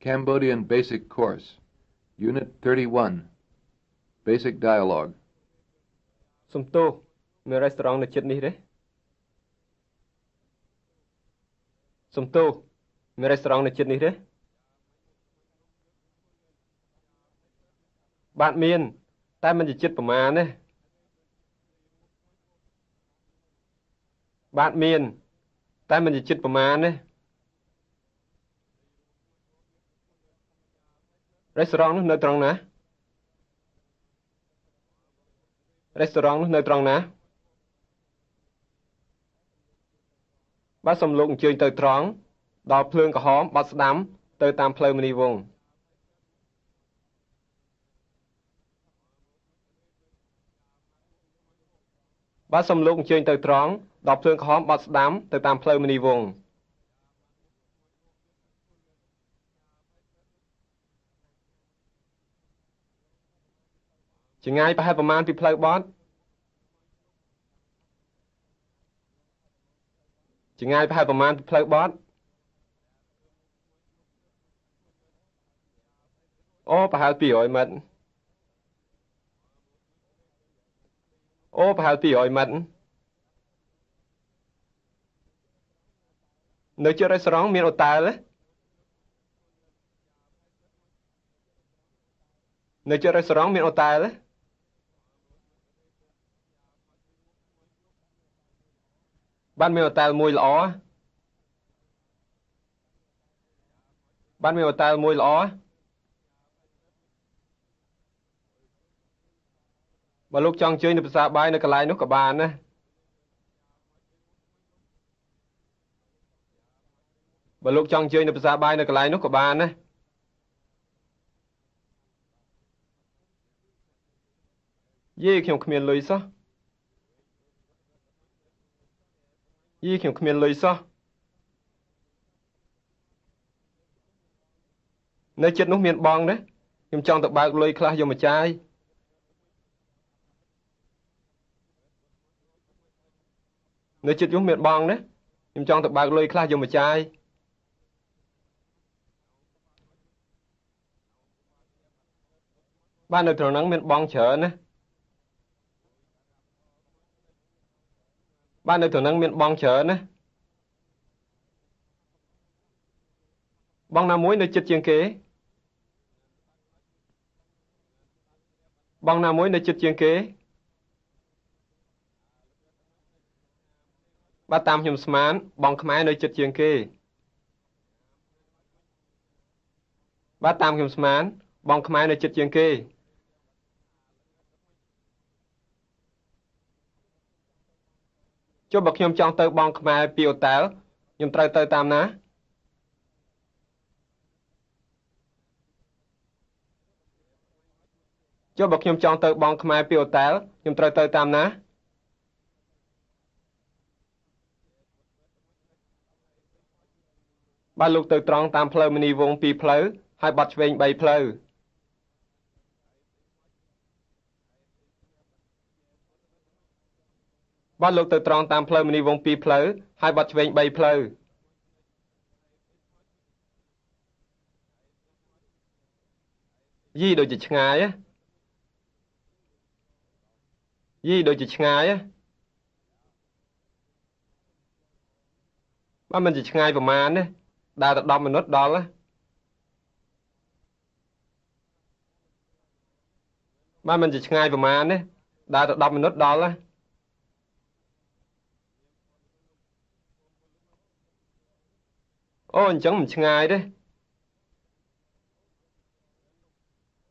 Cambodian Basic Course, Unit 31, Basic Dialogue. សំទោសមានរេស្តូរ៉ង់នៅជិតនេះទេសំទោសមានរេស្តូរ៉ង់នៅជិតនេះទេបាទមាន តែមិនជាជិតប្រមាណទេបាទមាន តែមិនជាជិតប្រមាណទេ រេស្តូរ៉ង់នោះនៅត្រង់ណារេស្តូរ៉ង់នោះនៅត្រង់ណាបាទសូមលោកអញ្ជើញទៅត្រង់ដល់ភ្លើងក្រហមបាត់ស្ដាំ ទៅតាមផ្លូវមនីវងศ์បាទសូមលោកអញ្ជើញទៅត្រង់ដល់ភ្លើងក្រហមបាត់ស្ដាំទៅតាមផ្លូវមនីវងศ์ ចម្ងាយប្រហែលប្រមាណពីផ្លូវបត់ចម្ងាយប្រហែលប្រមាណពីផ្លូវបត់អូប្រហែល200ម៉ែត្រអូប្រហែល200ម៉ែត្រនៅជិតរេស្តូរ៉ង់មានអូតែលនៅជិតរេស្តូរ៉ង់មានអូតែល បានមានអូតែលមួយល្អបានមានអូតែលមួយល្អបើលោកចង់ជួយនៅភាសាបាយនៅកន្លែងនោះក៏បានណាបើលោកចង់ជួយនៅភាសាបាយនៅកន្លែងនោះក៏បានណាយេខ្ញុំគ្មានលុយសោះ យីខ្ញុំគ្មានលុយសោះនៅចិត្តនោះមានបងណាខ្ញុំចង់ទៅបើកលុយខ្លះយកមកចាយនៅចិត្តនោះមានបងណាខ្ញុំចង់ទៅបើកលុយខ្លះយកមកចាយបាននៅត្រង់ហ្នឹងមានបងច្រើនណា បាននៅត្រង់ហ្នឹងមានបងច្រើនណាបងណាមួយនៅចិត្តជាងគេ បងណាមួយនៅចិត្តជាងគេបាទតាមខ្ញុំស្មាន បងខ្មែរនៅចិត្តជាងគេបាទតាមខ្ញុំស្មាន បងខ្មែរនៅចិត្តជាងគេ ចុះបើខ្ញុំចង់ទៅបងខ្មែរពីអូតែលខ្ញុំត្រូវទៅតាមណាចុះបើខ្ញុំចង់ទៅបងខ្មែរពីអូតែលខ្ញុំត្រូវទៅតាមណាបាទលោកទៅត្រង់តាមផ្លូវមនីវង2ផ្លូវហើយបាត់ឆ្វេង3ផ្លូវ បាទលោកទៅត្រង់តាមផ្លូវមនីវង2ផ្លូវហើយបាត់ឆ្វេង3ផ្លូវយីដូចជាឆ្ងាយយីដូចជាឆ្ងាយបាទមិនជាឆ្ងាយប្រមាណទេដើរទៅ10មិនិតដល់បាទមិនជាឆ្ងាយប្រមាណទេដើរទៅ10មិនិតដល់ អូអញ្ចឹងមិនឆ្ងាយទេ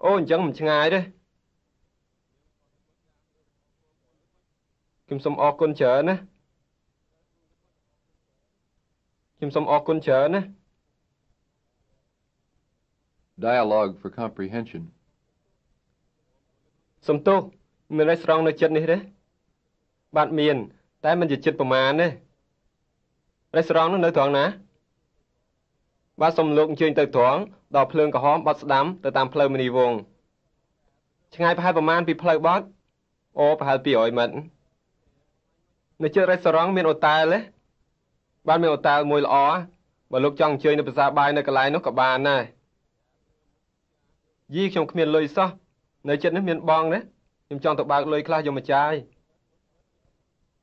អូអញ្ចឹងមិនឆ្ងាយទេខ្ញុំសូមអរគុណច្រើនណាខ្ញុំសូមអរគុណច្រើនណា Dialogue for Comprehension. សំទោសមានរេស្តូរ៉ង់នៅចិត្តនេះទេបាទមាន តែមិនជាចិត្តប្រមាណទេរេស្តូរ៉ង់នោះនៅត្រង់ណា បាទសូមលោកអញ្ជើញទៅត្រង់ដល់ភ្លើងក្រហមបត់ស្ដាំទៅតាមផ្លូវមនីវងศ์ឆ្ងាយប្រហែលប្រមាណពីផ្លូវបត់អូប្រហែល200ម៉ែត្រនៅជិតរេស្តូរ៉ង់មានអូតែលទេបាទមានអូតែលមួយល្អបើលោកចង់អញ្ជើញនៅភាសាបាយនៅកន្លែងនោះក៏បានដែរយីខ្ញុំគ្មានលុយសោះនៅចិត្តនេះមានបងណាខ្ញុំចង់ទៅបើកលុយខ្លះយកមកចាយ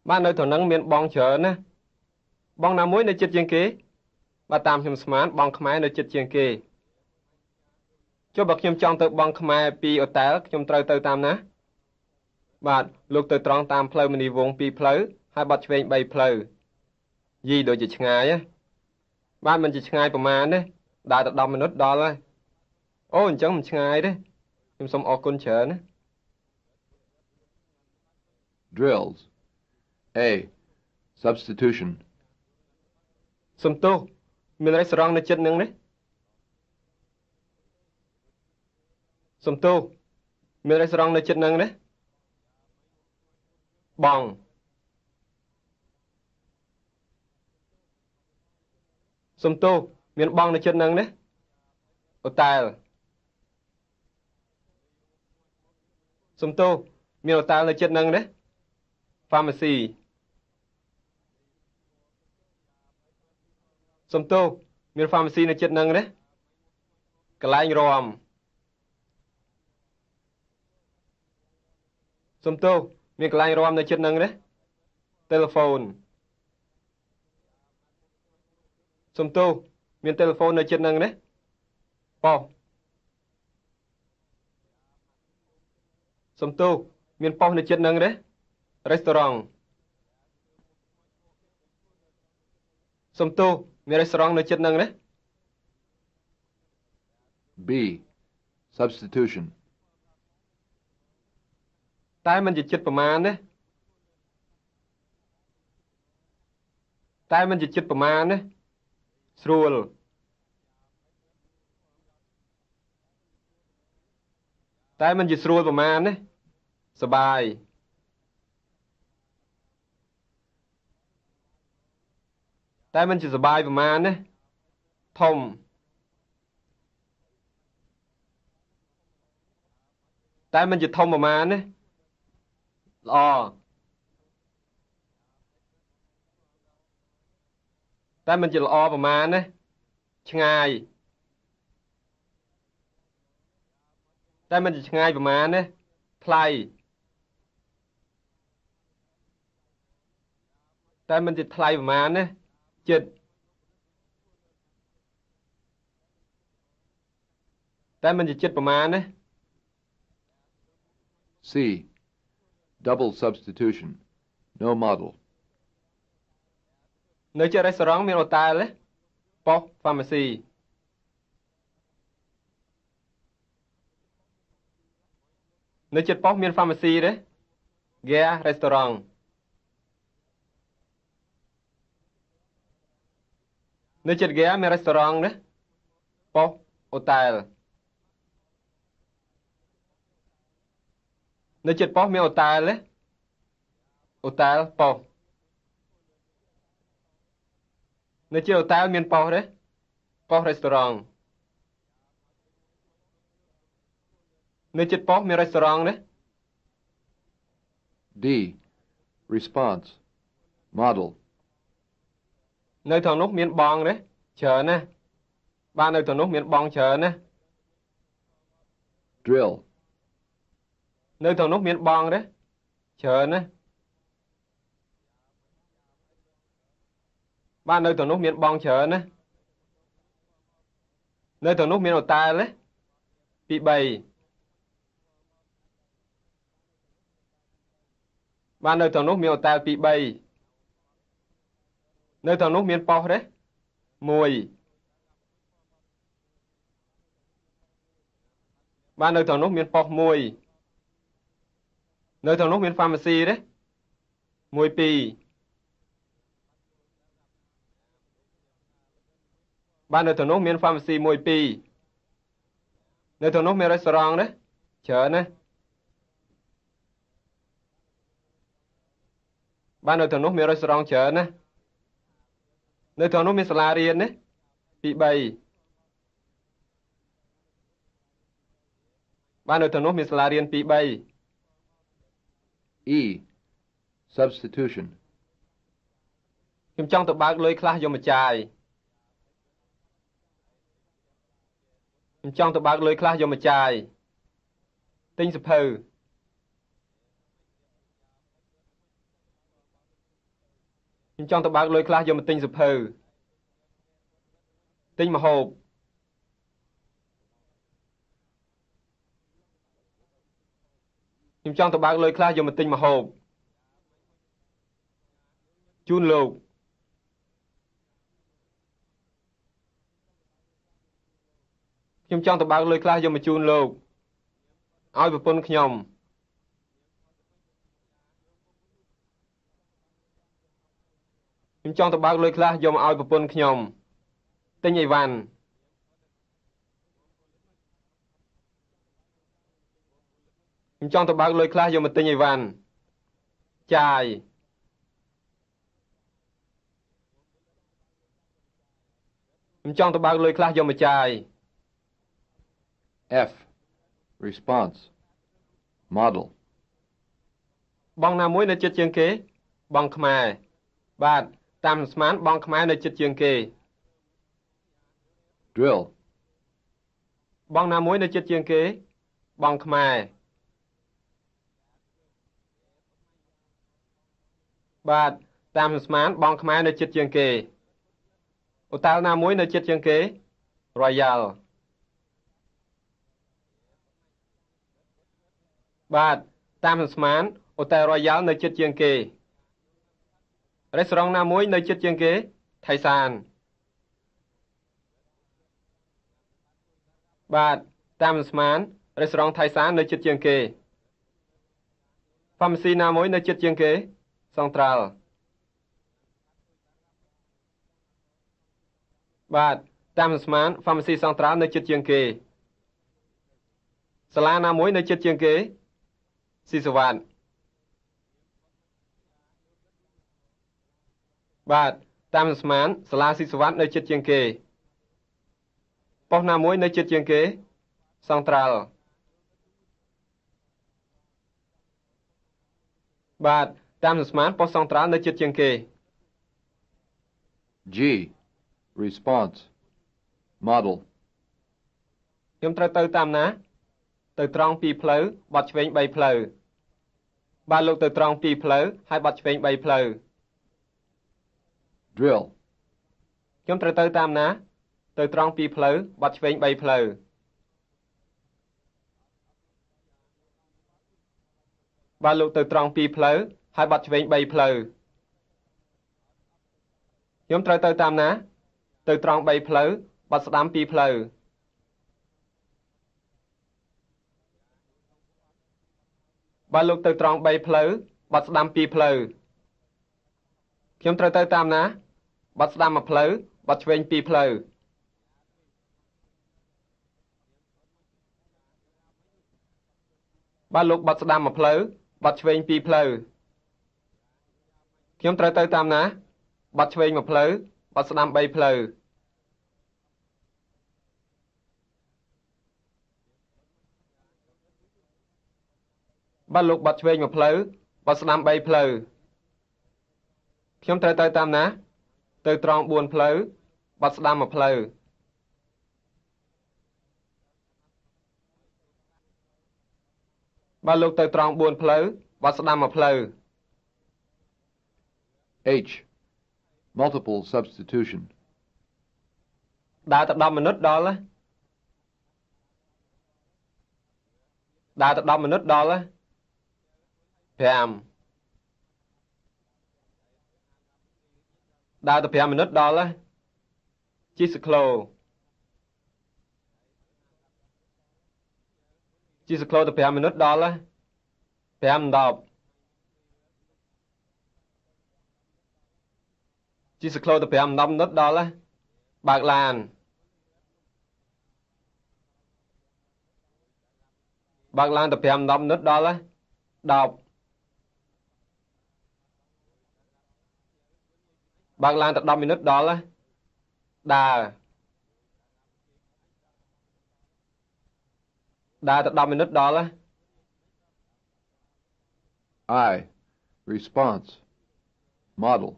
បាទនៅត្រនឹងមានបងច្រើនណាបងណាមួយនៅចិត្តជាងគេ បាទតាមខ្ញុំស្មានបងខ្មែរនៅចិត្តជាងគេចុះបើខ្ញុំចង់ទៅបងខ្មែរពីអូតែលខ្ញុំត្រូវទៅតាមណាបាទលោកទៅត្រង់តាមផ្លូវមនីវង2ផ្លូវហើយបាត់ឆ្វេង3ផ្លូវយីដូចជាឆ្ងាយណាបាទមិនជាឆ្ងាយប្រមាណទេដើរទៅ10មិនិតដល់ហើយអូអញ្ចឹងមិនឆ្ងាយទេខ្ញុំសូមអរគុណច្រើនណា Drills. A. Substitution. សំទោស មានរេស្តូរ៉ង់នៅជិតនឹងនេះសំទោសមានរេស្តូរ៉ង់នៅជិតនឹងនេះបងសំទោសមានបងនៅជិតនឹងនេះអូតែលសំទោសមានអូតែលនៅជិតនឹងនេះ pharmacy សំទោសមាន pharmacy នៅជិតនឹងទេកន្លែងរំសំទោសមានកន្លែងរំនៅជិតនឹងទេ telephone សំទោសមាន telephone នៅជិតនឹងទេប៉ោសំទោសមានប៉ុស្តិ៍នៅជិតនឹងទេ restaurant សំទោស មាន restaurant នៅជិតនឹងទេ B. Substitution. តែมันជាចិត្តប្រមាណទេតែมันជាចិត្តប្រមាណទេស្រួលតែมันជាស្រួលប្រមាណទេសបាយ តែมันជាសបាយប្រមាណទេធំតែมันជាធំប្រមាណទេល្អតែมันជាល្អប្រមាណទេឆ្ងាយតែมันជាឆ្ងាយប្រមាណទេថ្លៃតែมันជាថ្លៃប្រមាណទេ ចិត្តតែมันជាចិត្តប្រមាណទេ C. Double substitution. No model. នៅជារេស្តូរ៉ង់មានអូតែលទេប៉ុស្ pharmacy នៅចិត្តប៉ុស្មាន pharmacy ទេ Gare restaurant នៅចិត្ត Gare មាន restaurant ទេប៉ុស្អូតែលនៅចិត្តប៉ុស្មានអូតែលទេអូតែលប៉ុស្នៅជាអូតែលមានប៉ុស្ទេប៉ុស្ restaurant នៅចិត្តប៉ុស្មាន restaurant ទេ D. Response. Model. នៅត្រង់នោះមានបងទេច្រើនណាស់បាទនៅត្រង់នោះមានបងច្រើនណាស់ Drill. នៅត្រង់នោះមានបងទេច្រើនណាស់បាទនៅត្រង់នោះមានបងច្រើនណាស់នៅត្រង់នោះមានអូតែលទេពី3បាទនៅត្រង់នោះមានអូតែលពី3 នៅត្រង់នោះមានប៉ុស្ទេ1បាទនៅត្រង់នោះមានប៉ុស្1នៅត្រង់នោះមាន pharmacy ទេ1 2បាទនៅត្រង់នោះមាន pharmacy 1 2នៅត្រង់នោះមាន restaurant ទេច្រើនណាស់បាទនៅត្រង់នោះមាន restaurant ច្រើនណាស់ នៅត្រង់នោះមានសាលារៀនទេពី3បាទនៅត្រង់នោះមានសាលារៀនពី3 E. Substitution. ខ្ញុំចង់ទៅបើកលុយខ្លះយកមកចាយខ្ញុំចង់ទៅបើកលុយខ្លះយកមកចាយទិញសភៅ ខ្ញុំចង់ទៅបើកលុយខ្លះយកមកទិញសភៅទិញម្ហូបខ្ញុំចង់ទៅបើកលុយខ្លះយកមកទិញម្ហូបជូនលោកខ្ញុំចង់ទៅបើកលុយខ្លះយកមកជូនលោកឲ្យប្រពន្ធខ្ញុំ ខ្ញុំចង់ទៅបើកលុយខ្លះយកមកឲ្យប្រពន្ធខ្ញុំទិញអីវ៉ាន់ខ្ញុំចង់ទៅបើកលុយខ្លះយកមកទិញអីវ៉ាន់ចាយខ្ញុំចង់ទៅបើកលុយខ្លះយកមកចាយ F. Response. Model. បងណាមួយនៅចិត្តជាងគេ បងខ្មែរបាទ តាមស្មានបងខ្មែរនៅចិត្តជាងគេ Drill. បងណាមួយនៅចិត្តជាងគេ បងខ្មែរបាទតាមស្មានបងខ្មែរនៅចិត្តជាងគេអូតាល់ណាមួយនៅចិត្តជាងគេ Royal បាទតាមស្មានអូតែល Royal នៅចិត្តជាងគេ រេស្តូរ៉ង់ណាមួយនៅចិត្តជាងគេថៃសានបាទតាមស្មានរេស្តូរ៉ង់ថៃសាននៅចិត្តជាងគេហ្វាម៉ាស៊ីណាមួយនៅចិត្តជាងគេសង្ត្រាល់បាទតាមស្មានហ្វាម៉ាស៊ីសង្ត្រាល់នៅចិត្តជាងគេសាលាណាមួយនៅចិត្តជាងគេស៊ីសវ័ត បាទតាមស្មានសាលាស៊ីសវ័តនៅចិត្តជាងគេប៉ុស្តិ៍ណាមួយនៅចិត្តជាងគេសង្ត្រាល់បាទតាមស្មានប៉ុស្តិ៍សង្ត្រាល់នៅចិត្តជាងគេ G. Response. Model. ខ្ញុំត្រូវទៅតាមណា ទៅត្រង់2ផ្លូវបត់ឆ្វេង3ផ្លូវបាទលោកទៅត្រង់2ផ្លូវហើយបត់ឆ្វេង3ផ្លូវ Drill. ខ្ញុំត្រូវទៅតាមណា ទៅត្រង់2ផ្លូវបត់ឆ្វេង3ផ្លូវបាទលោកទៅត្រង់2ផ្លូវហើយបត់ឆ្វេង3ផ្លូវខ្ញុំត្រូវទៅតាមណា ទៅត្រង់3ផ្លូវបត់ស្ដាំ2ផ្លូវបាទលោកទៅត្រង់3ផ្លូវបត់ស្ដាំ2ផ្លូវខ្ញុំត្រូវទៅតាមណា បត់ស្ដាំមួយផ្លូវបត់ឆ្វេង2ផ្លូវបាទលោកបត់ស្ដាំមួយផ្លូវបត់ឆ្វេង2ផ្លូវខ្ញុំត្រូវទៅតាមណាបត់ឆ្វេងមួយផ្លូវបត់ស្ដាំ3ផ្លូវបាទលោកបត់ឆ្វេងមួយផ្លូវបត់ស្ដាំ3ផ្លូវខ្ញុំត្រូវទៅតាមណា ទៅត្រង់4ផ្លូវបត់ស្ដាំមួយផ្លូវបាទលោកទៅត្រង់4ផ្លូវបត់ស្ដាំមួយផ្លូវ H. Multiple substitution. ដើរទៅ10មិនិតដល់ណាដើរទៅ10មិនិតដល់ណា5 ដើរទៅ5មិនិតដល់ណាជិះសក្លូជិះសក្លូទៅ5មិនិតដល់ណា5 10ជិះសក្លូទៅ5 10មិនិតដល់ណាបើកឡានបើកឡានទៅ5 10មិនិតដល់ណា10 បើកឡានទៅ10មិនិតដល់ណាដើរដើរទៅ10មិនិតដល់ណា I. Response. Model.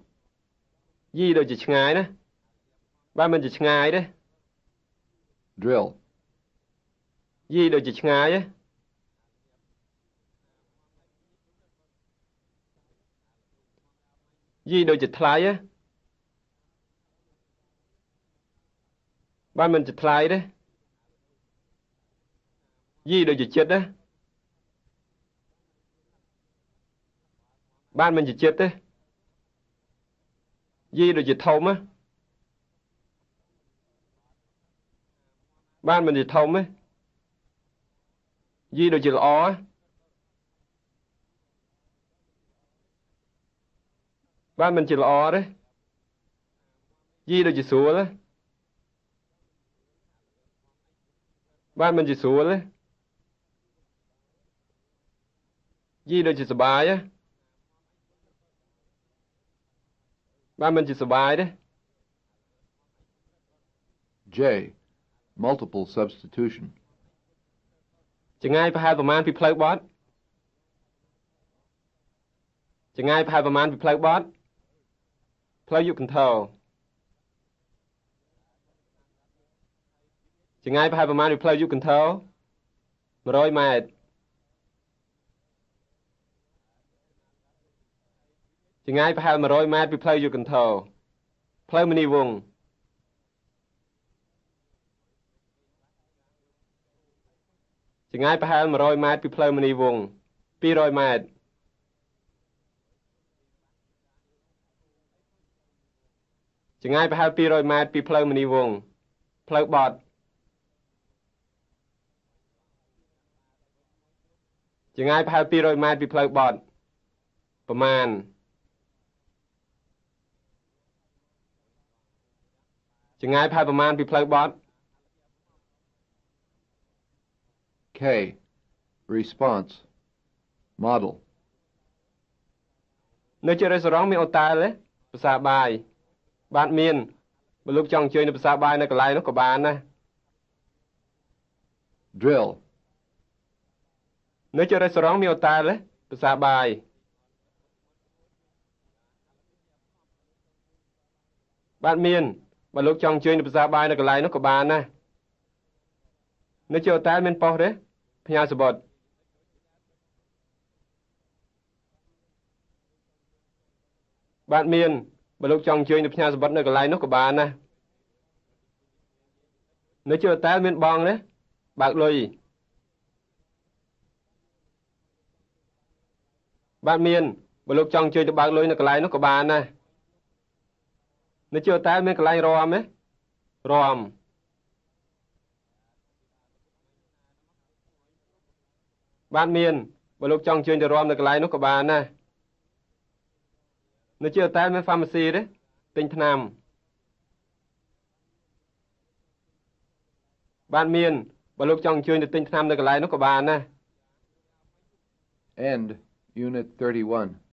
យីដូចជាឆ្ងាយណាបើមិនជាឆ្ងាយទេ Drill. យីដូចជាឆ្ងាយហ៎យីដូចជាថ្លៃហ៎ បានមិនជាថ្លៃទេយីដូចជាចិត្តណាបានមិនជាចិត្តទេយីដូចជាធំណាបានមិនជាធំទេយីដូចជាល្អបានមិនជាល្អទេយីដូចជាស្រួល បានមិនជាស្រួលទេយីដូចជាសបាយបានមិនជាសបាយទេ J. Multiple substitution. ចង្ងាយប្រហែលប្រមាណពីផ្លូវបត់ចង្ងាយប្រហែលប្រមាណពីផ្លូវបត់ផ្លូវយុគន្ធរ ចម្ងាយប្រហែលប្រមាណពីផ្លូវយូកន្ថោ100ម៉ែត្រចម្ងាយប្រហែល100ម៉ែត្រពីផ្លូវយូកន្ថោផ្លូវមនីវងចម្ងាយប្រហែល100ម៉ែត្រពីផ្លូវមនីវង200ម៉ែត្រចម្ងាយប្រហែល200ម៉ែត្រពីផ្លូវមនីវងផ្លូវបត់ ចង្ងាយប្រហែល200ម៉ែត្រពីផ្លូវបត់ប្រមាណចង្ងាយប្រហែលប្រមាណពីផ្លូវបត់ K. Response. Model. នៅជារេស្តូរ៉ង់មានអូតែលទេភាសាបាយបាទមានបើលោកចង់អញ្ជើញនៅភាសាបាយនៅកន្លែងនោះក៏បានដែរ Drill. នៅជារេស្តូរ៉ង់មានអូតែលទេភាសាបាយបាទមានបើលោកចង់អញ្ជើញនៅភាសាបាយនៅកន្លែងនោះក៏បានដែរនៅជាអូតែលមានប៉ុស្តិ៍ទេផ្ញើសបុតបាទមានបើលោកចង់អញ្ជើញទៅផ្ញើសបុតនៅកន្លែងនោះក៏បានដែរនៅជាអូតែលមានបងទេបើកលុយ បាទមានបើលោកចង់អញ្ជើញទៅបើកលុយនៅកន្លែងនោះក៏បានដែរនៅជាអូតែលមានកន្លែងរំទេរំបាទមានបើលោកចង់អញ្ជើញទៅរំនៅកន្លែងនោះក៏បានដែរនៅជាអូតែលមាន pharmacy ទេទិញថ្នាំបាទមានបើលោកចង់អញ្ជើញទៅទិញថ្នាំនៅកន្លែងនោះក៏បានដែរ End Unit 31.